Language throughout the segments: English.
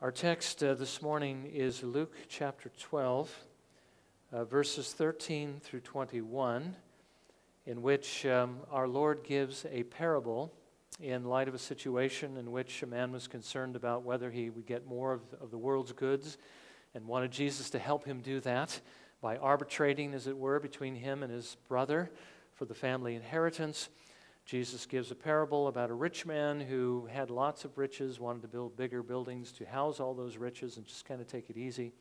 Our text uh, this morning is Luke chapter 12, uh, verses 13 through 21, in which um, our Lord gives a parable in light of a situation in which a man was concerned about whether he would get more of, of the world's goods and wanted Jesus to help him do that by arbitrating, as it were, between him and his brother for the family inheritance. Jesus gives a parable about a rich man who had lots of riches, wanted to build bigger buildings to house all those riches and just kind of take it easy,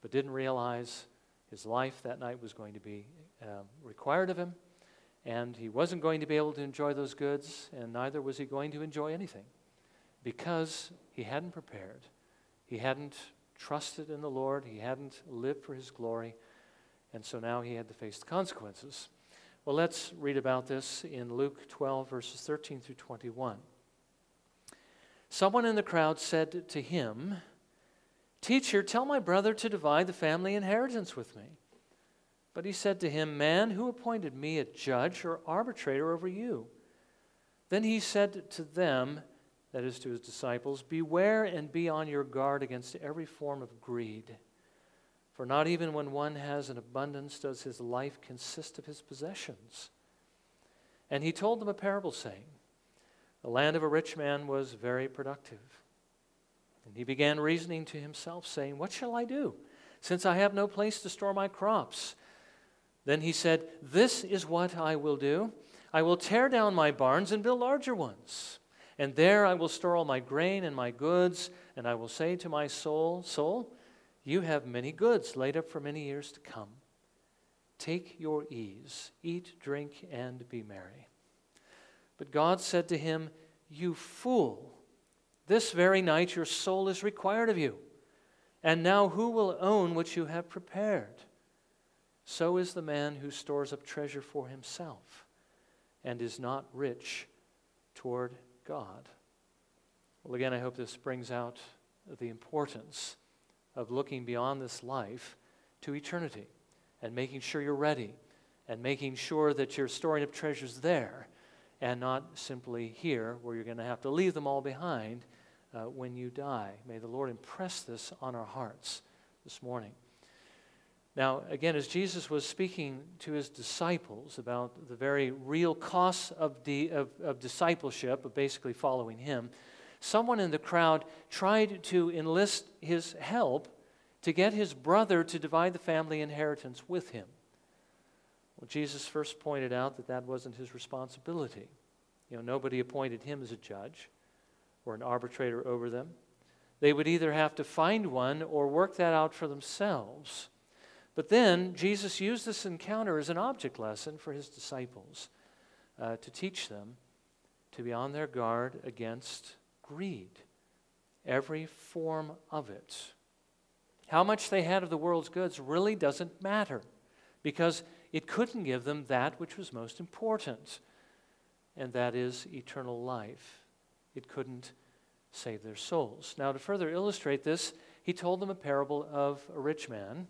but didn't realize his life that night was going to be uh, required of him, and he wasn't going to be able to enjoy those goods, and neither was he going to enjoy anything because he hadn't prepared. He hadn't trusted in the Lord, he hadn't lived for his glory, and so now he had to face the consequences. Well, let's read about this in Luke 12, verses 13 through 21. Someone in the crowd said to him, Teacher, tell my brother to divide the family inheritance with me. But he said to him, Man, who appointed me a judge or arbitrator over you? Then he said to them, that is to his disciples, Beware and be on your guard against every form of greed. For not even when one has an abundance does his life consist of his possessions. And he told them a parable, saying, The land of a rich man was very productive. And he began reasoning to himself, saying, What shall I do, since I have no place to store my crops? Then he said, This is what I will do. I will tear down my barns and build larger ones. And there I will store all my grain and my goods. And I will say to my soul, Soul, you have many goods laid up for many years to come. Take your ease, eat, drink, and be merry. But God said to him, You fool, this very night your soul is required of you. And now who will own what you have prepared? So is the man who stores up treasure for himself and is not rich toward God. Well, again, I hope this brings out the importance of looking beyond this life to eternity and making sure you're ready and making sure that you're storing up treasures there and not simply here where you're going to have to leave them all behind uh, when you die. May the Lord impress this on our hearts this morning. Now, again, as Jesus was speaking to his disciples about the very real costs of, of, of discipleship, of basically following him, someone in the crowd tried to enlist his help to get his brother to divide the family inheritance with him. Well, Jesus first pointed out that that wasn't his responsibility. You know, nobody appointed him as a judge or an arbitrator over them. They would either have to find one or work that out for themselves. But then Jesus used this encounter as an object lesson for his disciples uh, to teach them to be on their guard against greed, every form of it. How much they had of the world's goods really doesn't matter because it couldn't give them that which was most important, and that is eternal life. It couldn't save their souls. Now, to further illustrate this, he told them a parable of a rich man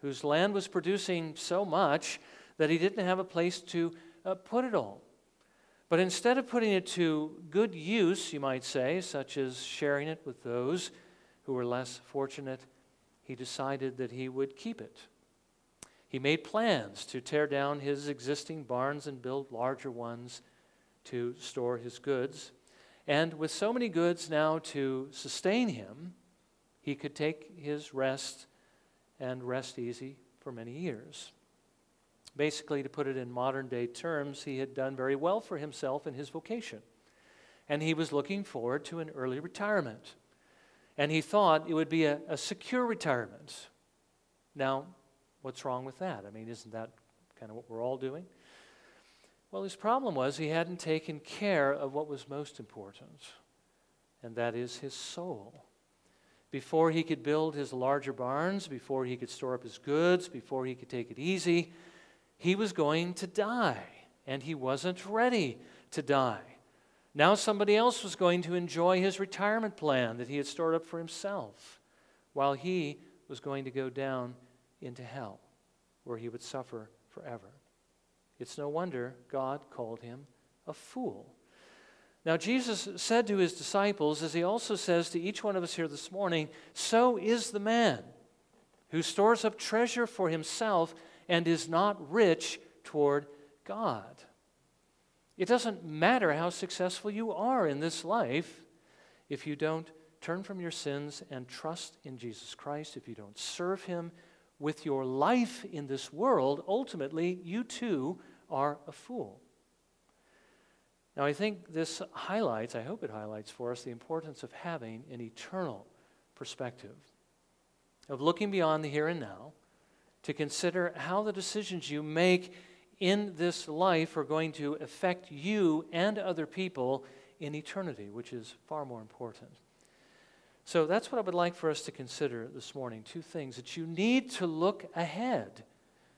whose land was producing so much that he didn't have a place to uh, put it all. But instead of putting it to good use, you might say, such as sharing it with those who were less fortunate, he decided that he would keep it. He made plans to tear down his existing barns and build larger ones to store his goods. And with so many goods now to sustain him, he could take his rest and rest easy for many years. Basically, to put it in modern day terms, he had done very well for himself in his vocation. And he was looking forward to an early retirement. And he thought it would be a, a secure retirement. Now, what's wrong with that? I mean, isn't that kind of what we're all doing? Well, his problem was he hadn't taken care of what was most important, and that is his soul. Before he could build his larger barns, before he could store up his goods, before he could take it easy, he was going to die, and he wasn't ready to die. Now somebody else was going to enjoy his retirement plan that he had stored up for himself, while he was going to go down into hell, where he would suffer forever. It's no wonder God called him a fool. Now, Jesus said to his disciples, as he also says to each one of us here this morning, so is the man who stores up treasure for himself and is not rich toward God. It doesn't matter how successful you are in this life if you don't turn from your sins and trust in Jesus Christ, if you don't serve him with your life in this world, ultimately you too are a fool. Now, I think this highlights, I hope it highlights for us, the importance of having an eternal perspective, of looking beyond the here and now to consider how the decisions you make in this life are going to affect you and other people in eternity, which is far more important. So that's what I would like for us to consider this morning. Two things that you need to look ahead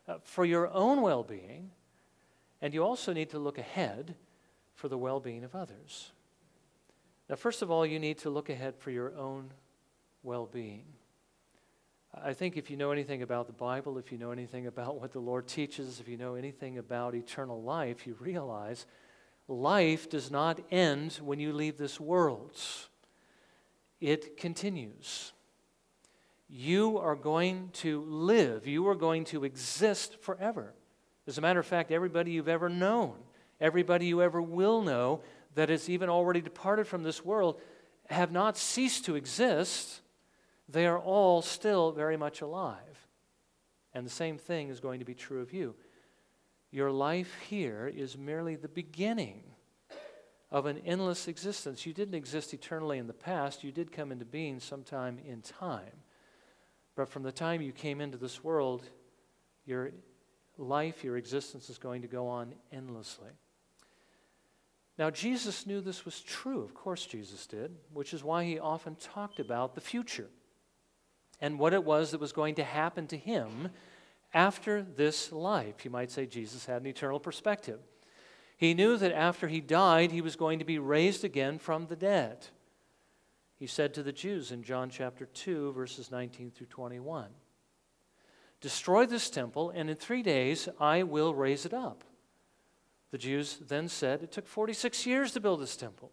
uh, for your own well being, and you also need to look ahead for the well being of others. Now, first of all, you need to look ahead for your own well being. I think if you know anything about the Bible, if you know anything about what the Lord teaches, if you know anything about eternal life, you realize life does not end when you leave this world, it continues. You are going to live, you are going to exist forever. As a matter of fact, everybody you've ever known, everybody you ever will know that has even already departed from this world have not ceased to exist they are all still very much alive. And the same thing is going to be true of you. Your life here is merely the beginning of an endless existence. You didn't exist eternally in the past, you did come into being sometime in time. But from the time you came into this world, your life, your existence is going to go on endlessly. Now, Jesus knew this was true. Of course, Jesus did, which is why he often talked about the future and what it was that was going to happen to him after this life. You might say Jesus had an eternal perspective. He knew that after he died, he was going to be raised again from the dead. He said to the Jews in John chapter 2, verses 19 through 21 Destroy this temple, and in three days I will raise it up. The Jews then said, It took 46 years to build this temple,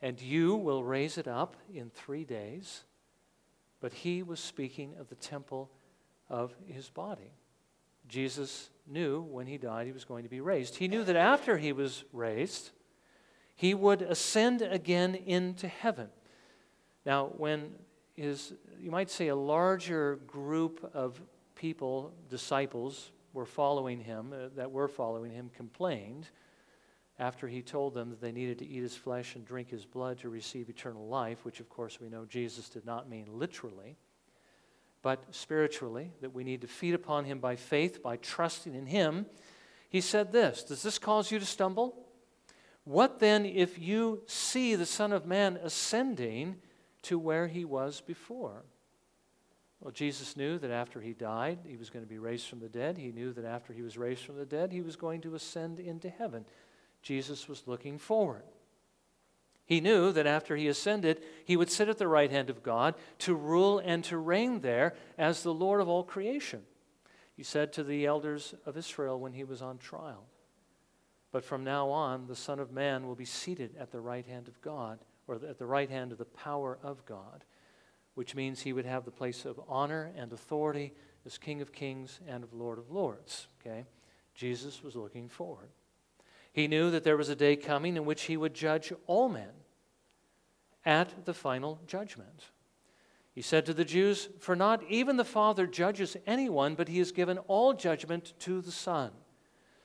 and you will raise it up in three days but he was speaking of the temple of his body. Jesus knew when he died he was going to be raised. He knew that after he was raised, he would ascend again into heaven. Now, when his, you might say, a larger group of people, disciples, were following him, uh, that were following him, complained, after he told them that they needed to eat his flesh and drink his blood to receive eternal life, which of course we know Jesus did not mean literally, but spiritually, that we need to feed upon him by faith, by trusting in him, he said this Does this cause you to stumble? What then if you see the Son of Man ascending to where he was before? Well, Jesus knew that after he died, he was going to be raised from the dead. He knew that after he was raised from the dead, he was going to ascend into heaven. Jesus was looking forward. He knew that after he ascended, he would sit at the right hand of God to rule and to reign there as the Lord of all creation. He said to the elders of Israel when he was on trial. But from now on, the Son of Man will be seated at the right hand of God, or at the right hand of the power of God, which means he would have the place of honor and authority as King of kings and of Lord of lords. Okay? Jesus was looking forward. He knew that there was a day coming in which he would judge all men at the final judgment. He said to the Jews, For not even the Father judges anyone, but he has given all judgment to the Son,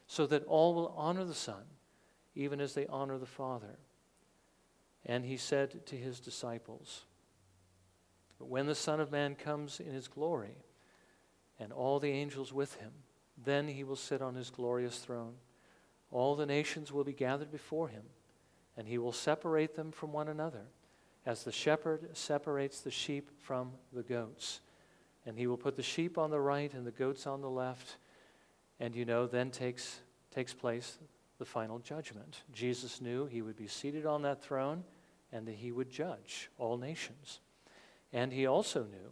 so that all will honor the Son, even as they honor the Father. And he said to his disciples, But when the Son of Man comes in his glory, and all the angels with him, then he will sit on his glorious throne all the nations will be gathered before him, and he will separate them from one another, as the shepherd separates the sheep from the goats. And he will put the sheep on the right and the goats on the left. And you know, then takes, takes place the final judgment. Jesus knew he would be seated on that throne and that he would judge all nations. And he also knew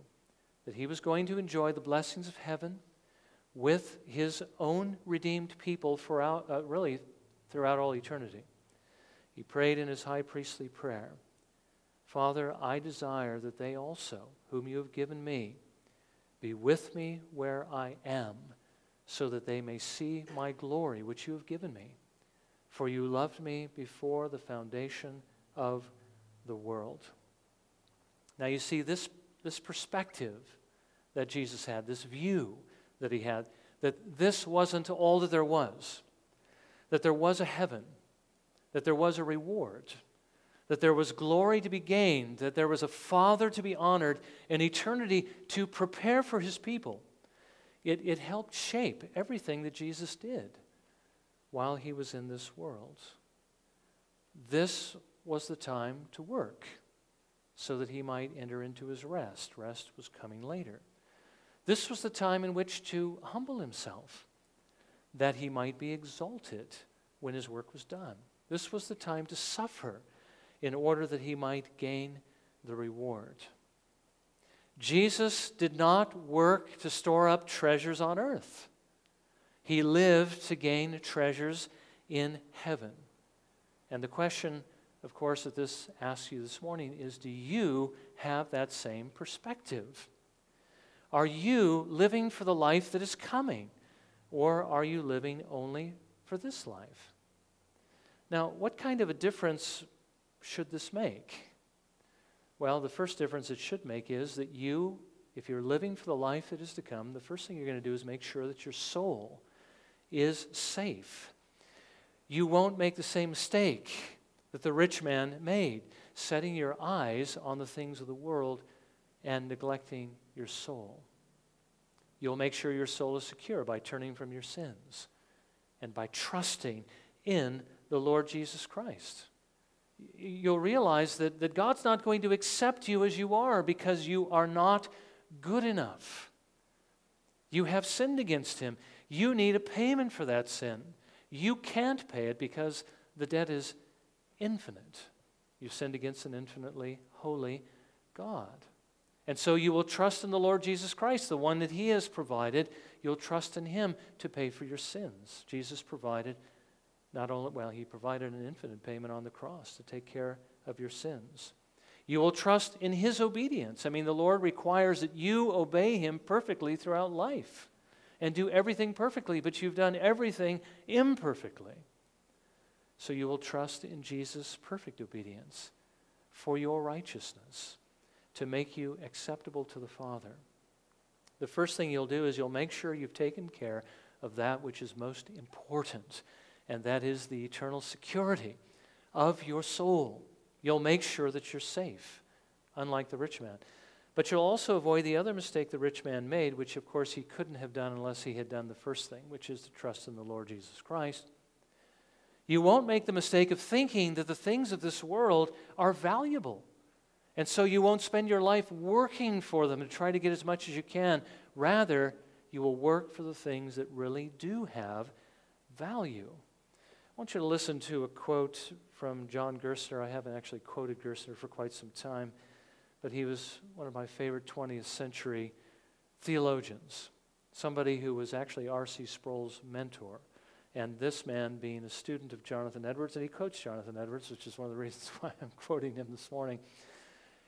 that he was going to enjoy the blessings of heaven with his own redeemed people throughout, uh, really throughout all eternity. he prayed in his high priestly prayer Father, I desire that they also, whom you have given me, be with me where I am, so that they may see my glory which you have given me. For you loved me before the foundation of the world. Now, you see, this, this perspective that Jesus had, this view that he had, that this wasn't all that there was, that there was a heaven that there was a reward, that there was glory to be gained, that there was a Father to be honored, an eternity to prepare for his people. It, it helped shape everything that Jesus did while he was in this world. This was the time to work so that he might enter into his rest. Rest was coming later. This was the time in which to humble himself, that he might be exalted when his work was done. This was the time to suffer in order that he might gain the reward. Jesus did not work to store up treasures on earth. He lived to gain treasures in heaven. And the question, of course, that this asks you this morning is do you have that same perspective? Are you living for the life that is coming? Or are you living only for this life? Now, what kind of a difference should this make? Well, the first difference it should make is that you, if you're living for the life that is to come, the first thing you're going to do is make sure that your soul is safe. You won't make the same mistake that the rich man made, setting your eyes on the things of the world and neglecting your soul. You'll make sure your soul is secure by turning from your sins and by trusting in the Lord Jesus Christ. You'll realize that, that God's not going to accept you as you are because you are not good enough. You have sinned against Him. You need a payment for that sin. You can't pay it because the debt is infinite. You've sinned against an infinitely holy God. And so you will trust in the Lord Jesus Christ, the one that He has provided. You'll trust in Him to pay for your sins. Jesus provided not only, well, he provided an infinite payment on the cross to take care of your sins. You will trust in his obedience. I mean, the Lord requires that you obey him perfectly throughout life and do everything perfectly, but you've done everything imperfectly. So you will trust in Jesus' perfect obedience for your righteousness to make you acceptable to the Father. The first thing you'll do is you'll make sure you've taken care of that which is most important and that is the eternal security of your soul. You'll make sure that you're safe, unlike the rich man. But you'll also avoid the other mistake the rich man made, which of course he couldn't have done unless he had done the first thing, which is to trust in the Lord Jesus Christ. You won't make the mistake of thinking that the things of this world are valuable. And so you won't spend your life working for them to try to get as much as you can. Rather, you will work for the things that really do have value. I want you to listen to a quote from John Gerstner. I haven't actually quoted Gerstner for quite some time, but he was one of my favorite 20th century theologians, somebody who was actually R.C. Sproul's mentor. And this man being a student of Jonathan Edwards, and he coached Jonathan Edwards, which is one of the reasons why I'm quoting him this morning.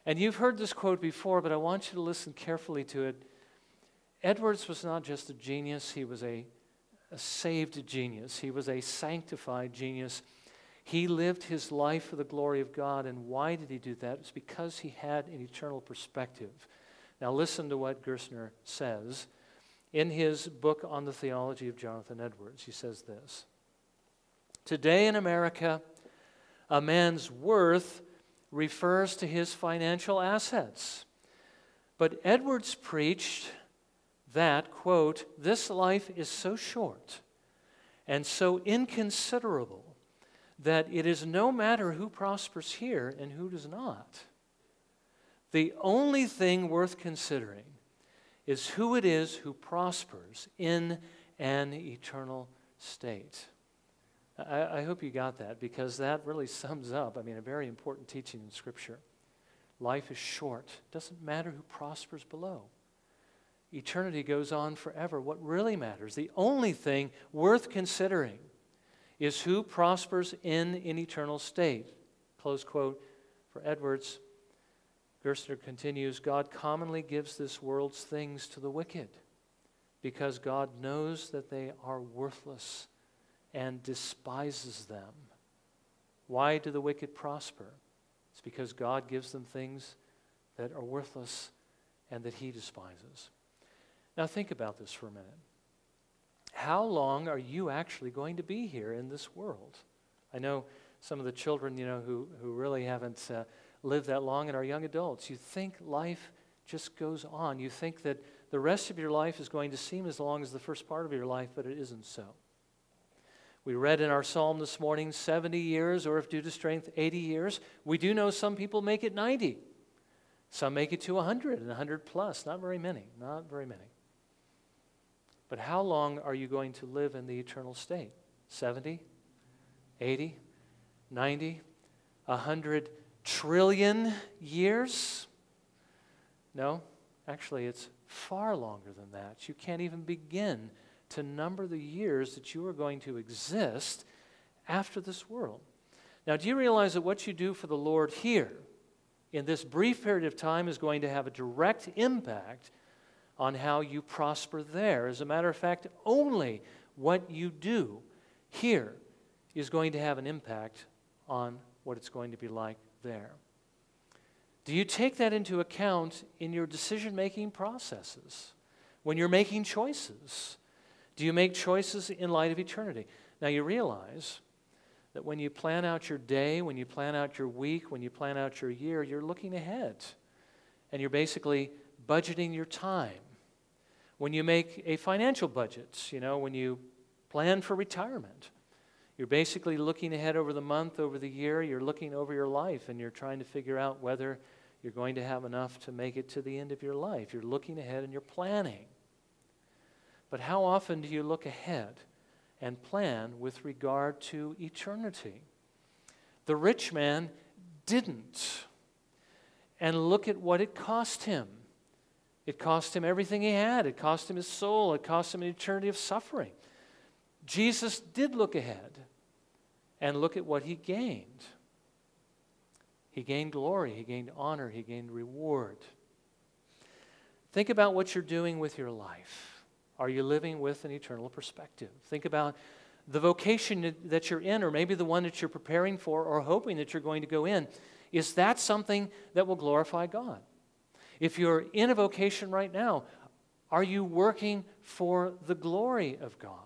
And you've heard this quote before, but I want you to listen carefully to it. Edwards was not just a genius, he was a a saved genius, he was a sanctified genius. He lived his life for the glory of God. And why did he do that? It's because he had an eternal perspective. Now, listen to what Gerstner says in his book on the theology of Jonathan Edwards. He says this Today in America, a man's worth refers to his financial assets. But Edwards preached that, quote, this life is so short and so inconsiderable that it is no matter who prospers here and who does not. The only thing worth considering is who it is who prospers in an eternal state. I, I, hope you got that because that really sums up, I mean, a very important teaching in Scripture. Life is short. It doesn't matter who prospers below eternity goes on forever. What really matters, the only thing worth considering, is who prospers in an eternal state. Close quote for Edwards. Gerstner continues God commonly gives this world's things to the wicked because God knows that they are worthless and despises them. Why do the wicked prosper? It's because God gives them things that are worthless and that He despises. Now, think about this for a minute. How long are you actually going to be here in this world? I know some of the children, you know, who, who really haven't uh, lived that long and are young adults. You think life just goes on. You think that the rest of your life is going to seem as long as the first part of your life, but it isn't so. We read in our psalm this morning 70 years, or if due to strength, 80 years. We do know some people make it 90. Some make it to 100 and 100 plus. Not very many. Not very many. But how long are you going to live in the eternal state? 70? 80? 90? 100 trillion years? No, actually, it's far longer than that. You can't even begin to number the years that you are going to exist after this world. Now, do you realize that what you do for the Lord here in this brief period of time is going to have a direct impact on how you prosper there? As a matter of fact, only what you do here is going to have an impact on what it's going to be like there. Do you take that into account in your decision making processes? When you're making choices? Do you make choices in light of eternity? Now, you realize that when you plan out your day, when you plan out your week, when you plan out your year, you're looking ahead. And you're basically budgeting your time. When you make a financial budget, you know, when you plan for retirement, you're basically looking ahead over the month, over the year, you're looking over your life, and you're trying to figure out whether you're going to have enough to make it to the end of your life. You're looking ahead and you're planning. But how often do you look ahead and plan with regard to eternity? The rich man didn't. And look at what it cost him. It cost him everything he had. It cost him his soul. It cost him an eternity of suffering. Jesus did look ahead and look at what he gained. He gained glory, he gained honor, he gained reward. Think about what you're doing with your life. Are you living with an eternal perspective? Think about the vocation that you're in, or maybe the one that you're preparing for or hoping that you're going to go in. Is that something that will glorify God? If you're in a vocation right now, are you working for the glory of God?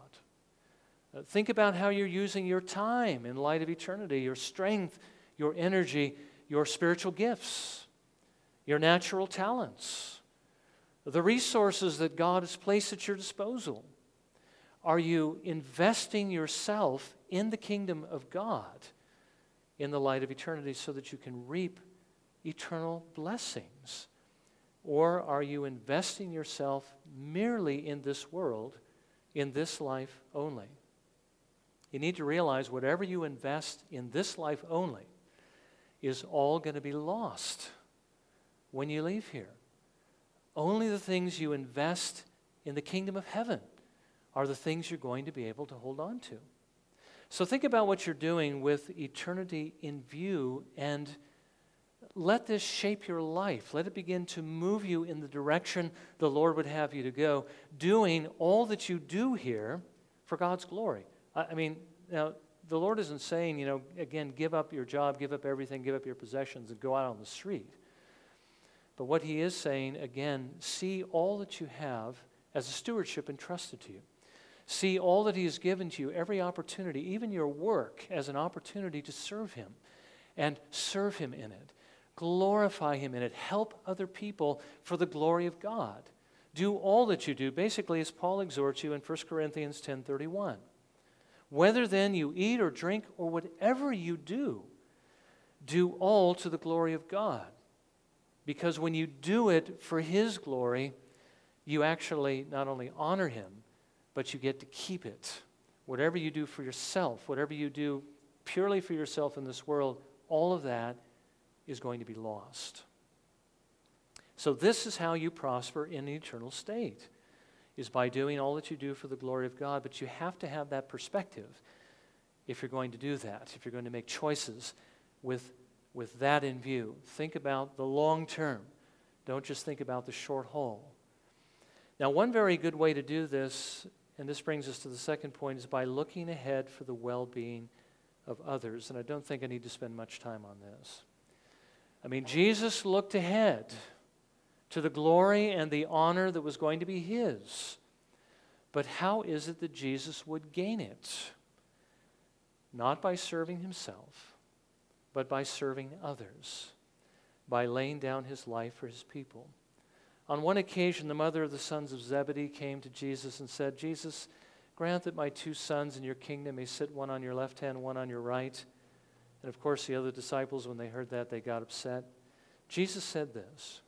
Uh, think about how you're using your time in light of eternity, your strength, your energy, your spiritual gifts, your natural talents, the resources that God has placed at your disposal. Are you investing yourself in the kingdom of God in the light of eternity so that you can reap eternal blessings? Or are you investing yourself merely in this world, in this life only? You need to realize whatever you invest in this life only is all going to be lost when you leave here. Only the things you invest in the kingdom of heaven are the things you're going to be able to hold on to. So think about what you're doing with eternity in view and let this shape your life. Let it begin to move you in the direction the Lord would have you to go, doing all that you do here for God's glory. I mean, now, the Lord isn't saying, you know, again, give up your job, give up everything, give up your possessions, and go out on the street. But what He is saying, again, see all that you have as a stewardship entrusted to you. See all that He has given to you, every opportunity, even your work, as an opportunity to serve Him and serve Him in it. Glorify Him in it. Help other people for the glory of God. Do all that you do, basically, as Paul exhorts you in 1 Corinthians 10 31. Whether then you eat or drink or whatever you do, do all to the glory of God. Because when you do it for His glory, you actually not only honor Him, but you get to keep it. Whatever you do for yourself, whatever you do purely for yourself in this world, all of that is going to be lost. So, this is how you prosper in the eternal state is by doing all that you do for the glory of God, but you have to have that perspective. if you're going to do that, if you're going to make choices with, with that in view. Think about the long term. Don't just think about the short haul. Now, one very good way to do this, and this brings us to the second point, is by looking ahead for the well being of others. And I don't think I need to spend much time on this. I mean, Jesus looked ahead to the glory and the honor that was going to be his. But how is it that Jesus would gain it? Not by serving himself, but by serving others, by laying down his life for his people. On one occasion, the mother of the sons of Zebedee came to Jesus and said, Jesus, grant that my two sons in your kingdom may sit one on your left hand, one on your right. And of course, the other disciples, when they heard that, they got upset. Jesus said this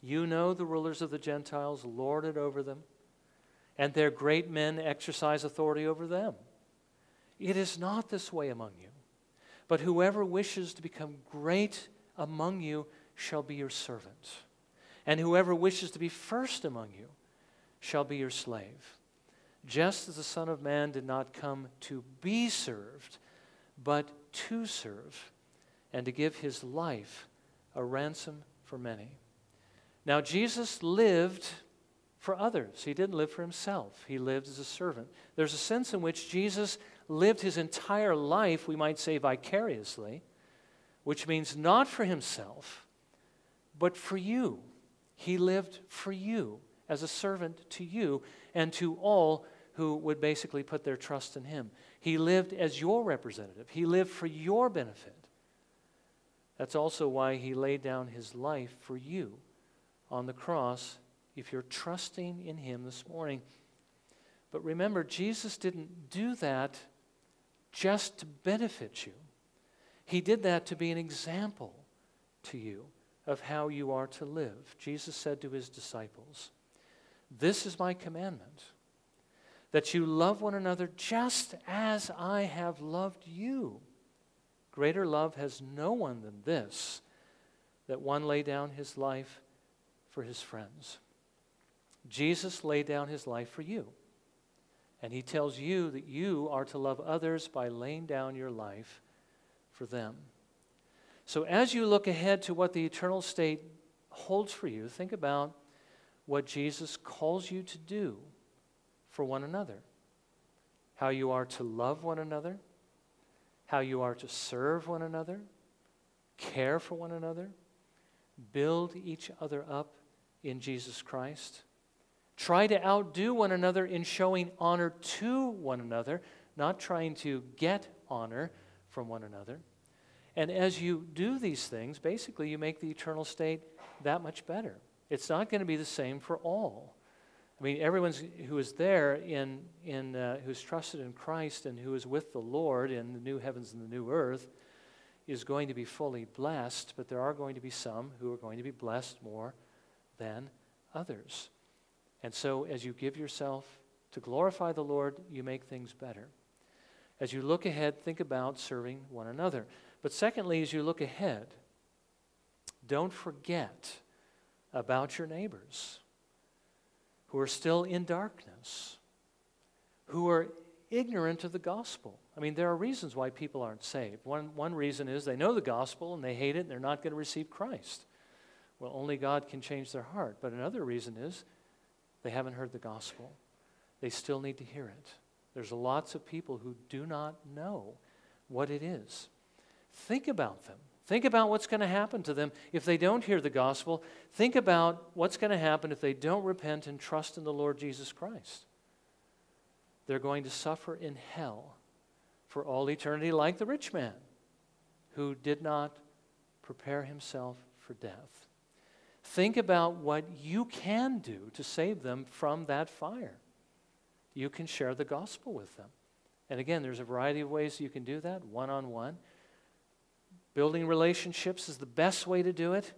You know the rulers of the Gentiles lord it over them, and their great men exercise authority over them. It is not this way among you, but whoever wishes to become great among you shall be your servant, and whoever wishes to be first among you shall be your slave. Just as the Son of Man did not come to be served, but to serve, and to give his life a ransom for many. Now, Jesus lived for others. He didn't live for himself, he lived as a servant. There's a sense in which Jesus lived his entire life, we might say vicariously, which means not for himself, but for you. He lived for you as a servant to you and to all who would basically put their trust in him. He lived as your representative, he lived for your benefit. That's also why he laid down his life for you on the cross if you're trusting in him this morning. But remember, Jesus didn't do that just to benefit you, he did that to be an example to you of how you are to live. Jesus said to his disciples, This is my commandment that you love one another just as I have loved you. Greater love has no one than this, that one lay down his life for his friends. Jesus laid down his life for you. And he tells you that you are to love others by laying down your life for them. So as you look ahead to what the eternal state holds for you, think about what Jesus calls you to do for one another. How you are to love one another, how you are to serve one another, care for one another, build each other up in Jesus Christ. Try to outdo one another in showing honor to one another, not trying to get honor from one another. And as you do these things, basically you make the eternal state that much better. It's not going to be the same for all. I mean, everyone who is there in, in, uh, who's trusted in Christ and who is with the Lord in the new heavens and the new earth is going to be fully blessed, but there are going to be some who are going to be blessed more than others. And so, as you give yourself to glorify the Lord, you make things better. As you look ahead, think about serving one another. But secondly, as you look ahead, don't forget about your neighbors who are still in darkness, who are ignorant of the gospel. I mean, there are reasons why people aren't saved. One, one reason is they know the gospel and they hate it and they're not going to receive Christ. Well, only God can change their heart. But another reason is they haven't heard the gospel. They still need to hear it. There's lots of people who do not know what it is. Think about them. Think about what's going to happen to them if they don't hear the gospel. Think about what's going to happen if they don't repent and trust in the Lord Jesus Christ. They're going to suffer in hell for all eternity, like the rich man who did not prepare himself for death. Think about what you can do to save them from that fire. You can share the gospel with them. And again, there's a variety of ways you can do that one on one. Building relationships is the best way to do it,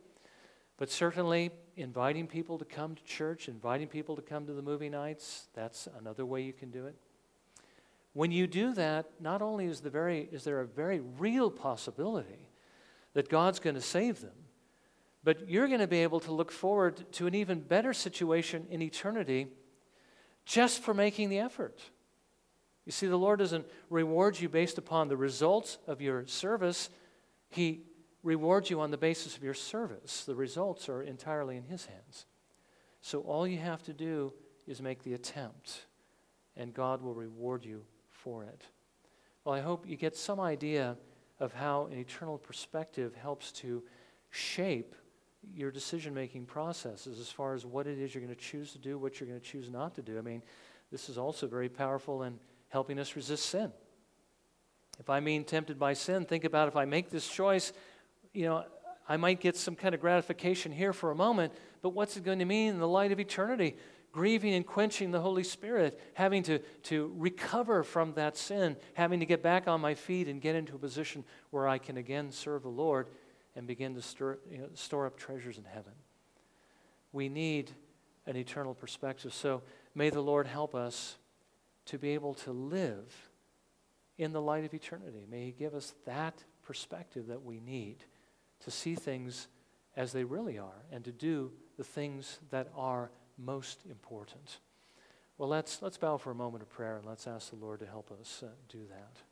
but certainly inviting people to come to church, inviting people to come to the movie nights, that's another way you can do it. When you do that, not only is, the very, is there a very real possibility that God's going to save them, but you're going to be able to look forward to an even better situation in eternity just for making the effort. You see, the Lord doesn't reward you based upon the results of your service, He rewards you on the basis of your service. The results are entirely in His hands. So all you have to do is make the attempt, and God will reward you for it. Well, I hope you get some idea of how an eternal perspective helps to shape your decision making processes as far as what it is you're going to choose to do, what you're going to choose not to do. I mean, this is also very powerful in helping us resist sin. If I'm being tempted by sin, think about if I make this choice, you know, I might get some kind of gratification here for a moment, but what's it going to mean in the light of eternity? Grieving and quenching the Holy Spirit, having to, to recover from that sin, having to get back on my feet and get into a position where I can again serve the Lord and begin to stir, you know, store up treasures in heaven. We need an eternal perspective. So may the Lord help us to be able to live in the light of eternity. May He give us that perspective that we need to see things as they really are and to do the things that are most important. Well, let's, let's bow for a moment of prayer and let's ask the Lord to help us uh, do that.